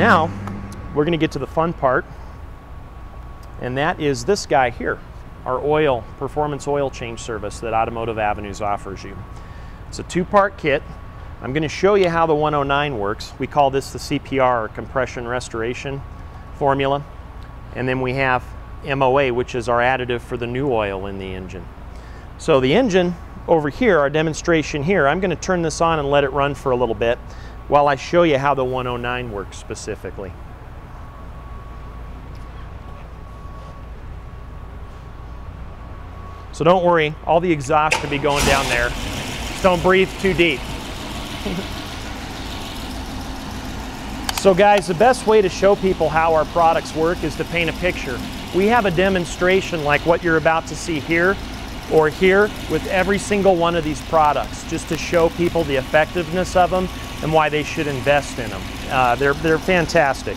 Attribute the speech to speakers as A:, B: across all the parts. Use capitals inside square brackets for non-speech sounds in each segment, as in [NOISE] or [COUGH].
A: Now, we're going to get to the fun part, and that is this guy here, our oil, performance oil change service that Automotive Avenues offers you. It's a two-part kit. I'm going to show you how the 109 works. We call this the CPR, or compression restoration formula. And then we have MOA, which is our additive for the new oil in the engine. So the engine over here, our demonstration here, I'm going to turn this on and let it run for a little bit while I show you how the 109 works specifically. So don't worry, all the exhaust should be going down there. Just don't breathe too deep. [LAUGHS] so guys, the best way to show people how our products work is to paint a picture. We have a demonstration like what you're about to see here or here with every single one of these products just to show people the effectiveness of them and why they should invest in them. Uh, they're, they're fantastic.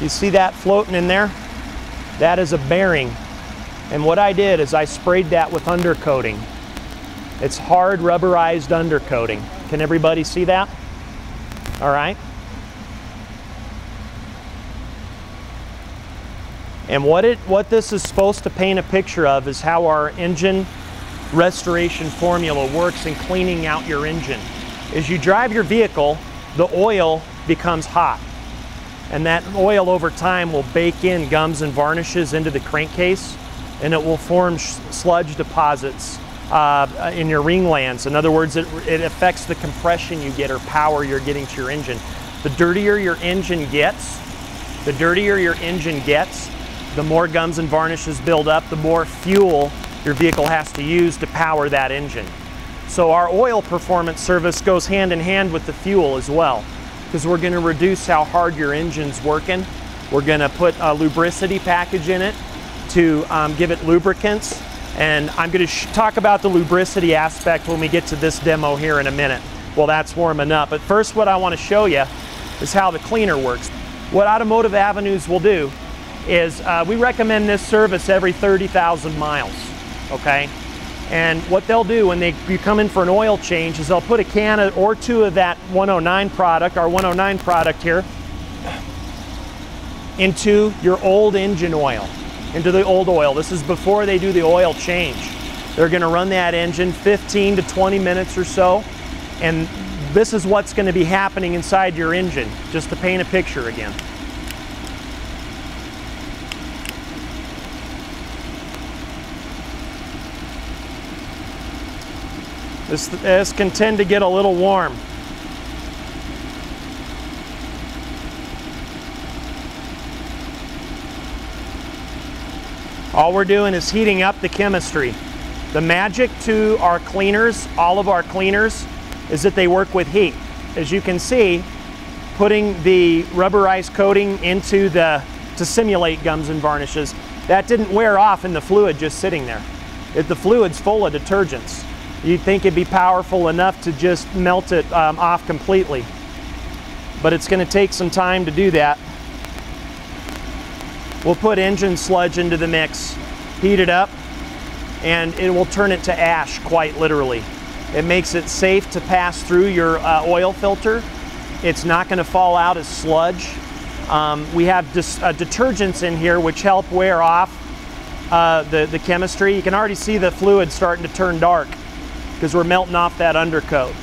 A: You see that floating in there? That is a bearing. And what I did is I sprayed that with undercoating. It's hard rubberized undercoating. Can everybody see that? All right. And what, it, what this is supposed to paint a picture of is how our engine restoration formula works in cleaning out your engine. As you drive your vehicle, the oil becomes hot. And that oil over time will bake in gums and varnishes into the crankcase and it will form sludge deposits uh, in your ring lands. In other words, it, it affects the compression you get or power you're getting to your engine. The dirtier your engine gets, the dirtier your engine gets, the more gums and varnishes build up, the more fuel your vehicle has to use to power that engine. So our oil performance service goes hand in hand with the fuel as well because we're going to reduce how hard your engine's working. We're going to put a lubricity package in it to um, give it lubricants and I'm going to talk about the lubricity aspect when we get to this demo here in a minute. Well, that's warming up. But first what I want to show you is how the cleaner works. What Automotive Avenues will do is uh, we recommend this service every 30,000 miles, okay? And what they'll do when they you come in for an oil change is they'll put a can or two of that 109 product, our 109 product here, into your old engine oil, into the old oil. This is before they do the oil change. They're gonna run that engine 15 to 20 minutes or so, and this is what's gonna be happening inside your engine, just to paint a picture again. This, this can tend to get a little warm. All we're doing is heating up the chemistry. The magic to our cleaners, all of our cleaners, is that they work with heat. As you can see, putting the rubberized coating into the, to simulate gums and varnishes, that didn't wear off in the fluid just sitting there. If the fluid's full of detergents. You'd think it'd be powerful enough to just melt it um, off completely. But it's going to take some time to do that. We'll put engine sludge into the mix, heat it up, and it will turn it to ash quite literally. It makes it safe to pass through your uh, oil filter. It's not going to fall out as sludge. Um, we have uh, detergents in here which help wear off uh, the, the chemistry. You can already see the fluid starting to turn dark because we're melting off that undercoat.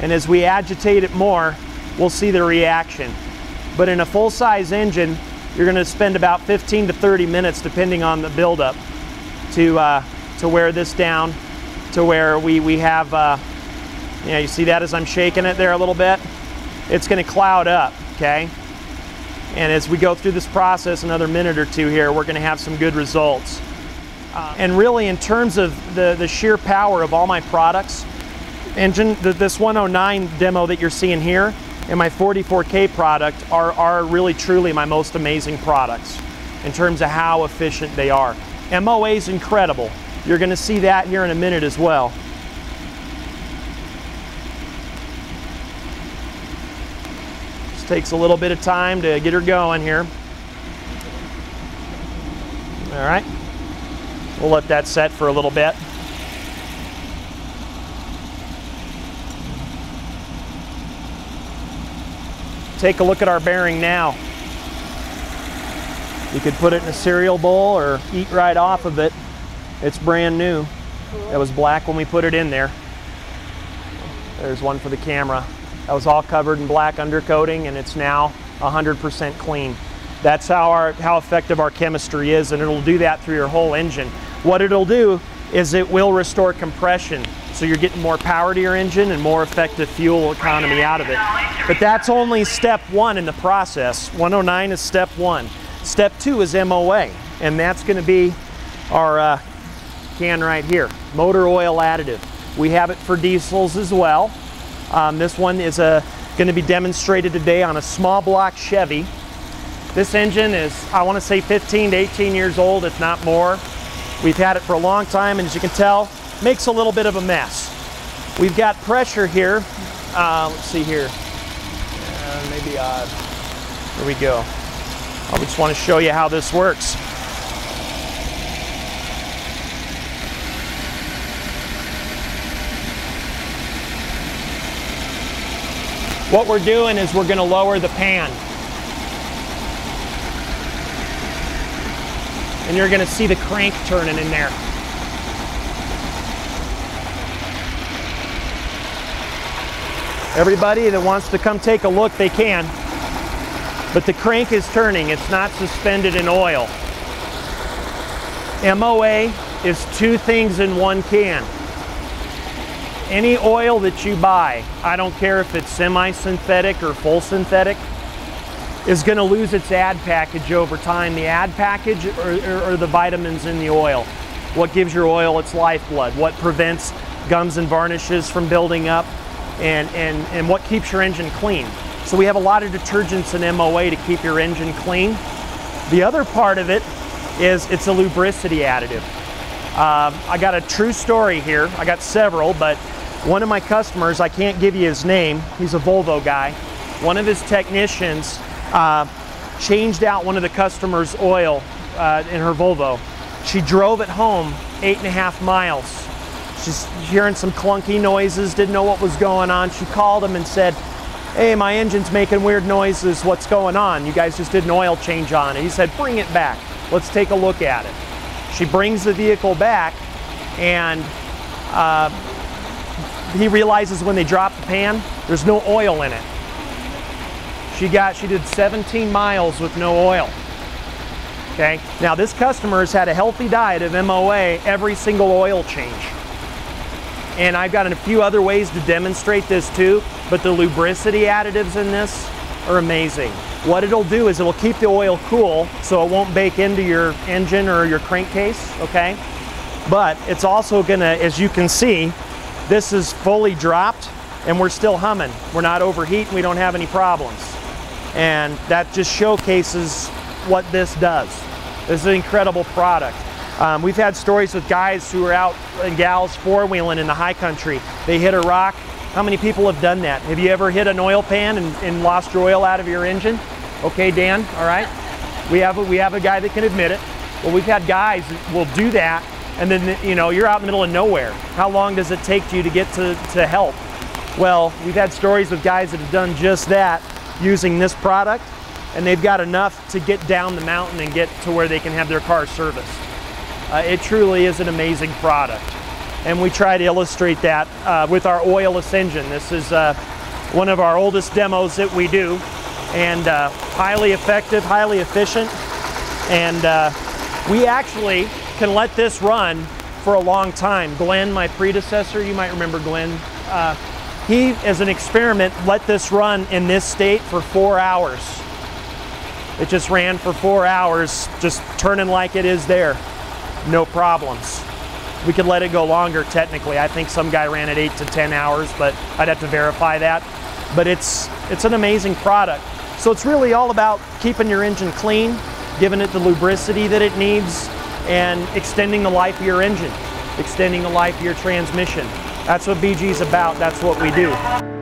A: And as we agitate it more, we'll see the reaction. But in a full-size engine, you're going to spend about 15 to 30 minutes, depending on the buildup, to uh, to wear this down, to where we we have. Uh, you know, you see that as I'm shaking it there a little bit. It's going to cloud up, okay? And as we go through this process, another minute or two here, we're going to have some good results. Uh, and really in terms of the, the sheer power of all my products, engine, the, this 109 demo that you're seeing here and my 44K product are, are really truly my most amazing products in terms of how efficient they are. MOA is incredible. You're gonna see that here in a minute as well. Just takes a little bit of time to get her going here. All right. We'll let that set for a little bit. take a look at our bearing now. You could put it in a cereal bowl or eat right off of it. It's brand new. Cool. It was black when we put it in there. There's one for the camera. That was all covered in black undercoating and it's now 100% clean. That's how, our, how effective our chemistry is and it'll do that through your whole engine. What it'll do is it will restore compression. So you're getting more power to your engine and more effective fuel economy out of it. But that's only step one in the process. 109 is step one. Step two is MOA, and that's gonna be our uh, can right here, motor oil additive. We have it for diesels as well. Um, this one is uh, gonna be demonstrated today on a small block Chevy. This engine is, I wanna say 15 to 18 years old, if not more. We've had it for a long time, and as you can tell, makes a little bit of a mess. We've got pressure here. Uh, let's see here. Uh, maybe odd. Here we go. I just want to show you how this works. What we're doing is we're going to lower the pan. And you're to see the crank turning in there. Everybody that wants to come take a look, they can. But the crank is turning, it's not suspended in oil. MOA is two things in one can. Any oil that you buy, I don't care if it's semi-synthetic or full synthetic, is going to lose its ad package over time. The ad package or the vitamins in the oil. What gives your oil its lifeblood? What prevents gums and varnishes from building up? And, and, and what keeps your engine clean? So we have a lot of detergents in MOA to keep your engine clean. The other part of it is it's a lubricity additive. Uh, I got a true story here. I got several, but one of my customers, I can't give you his name, he's a Volvo guy. One of his technicians uh, changed out one of the customer's oil uh, in her Volvo. She drove it home eight and a half miles. She's hearing some clunky noises, didn't know what was going on. She called him and said, hey, my engine's making weird noises, what's going on? You guys just did an oil change on it. He said, bring it back. Let's take a look at it. She brings the vehicle back and uh, he realizes when they drop the pan, there's no oil in it. She got, she did 17 miles with no oil. Okay, now this customer has had a healthy diet of MOA every single oil change. And I've got a few other ways to demonstrate this too, but the lubricity additives in this are amazing. What it'll do is it'll keep the oil cool so it won't bake into your engine or your crankcase, okay? But it's also gonna, as you can see, this is fully dropped and we're still humming. We're not overheating, we don't have any problems. And that just showcases what this does. This is an incredible product. Um, we've had stories with guys who are out and gals four-wheeling in the high country. They hit a rock. How many people have done that? Have you ever hit an oil pan and, and lost your oil out of your engine? Okay, Dan, all right. We have, a, we have a guy that can admit it. Well, we've had guys that will do that and then, you know, you're out in the middle of nowhere. How long does it take you to get to, to help? Well, we've had stories with guys that have done just that using this product and they've got enough to get down the mountain and get to where they can have their car serviced. Uh, it truly is an amazing product. And we try to illustrate that uh, with our oilless engine. This is uh, one of our oldest demos that we do and uh, highly effective, highly efficient. And uh, we actually can let this run for a long time. Glenn, my predecessor, you might remember Glenn, uh, he, as an experiment, let this run in this state for four hours. It just ran for four hours, just turning like it is there no problems. We could let it go longer technically. I think some guy ran it eight to 10 hours, but I'd have to verify that. But it's, it's an amazing product. So it's really all about keeping your engine clean, giving it the lubricity that it needs, and extending the life of your engine, extending the life of your transmission. That's what BG is about, that's what we do.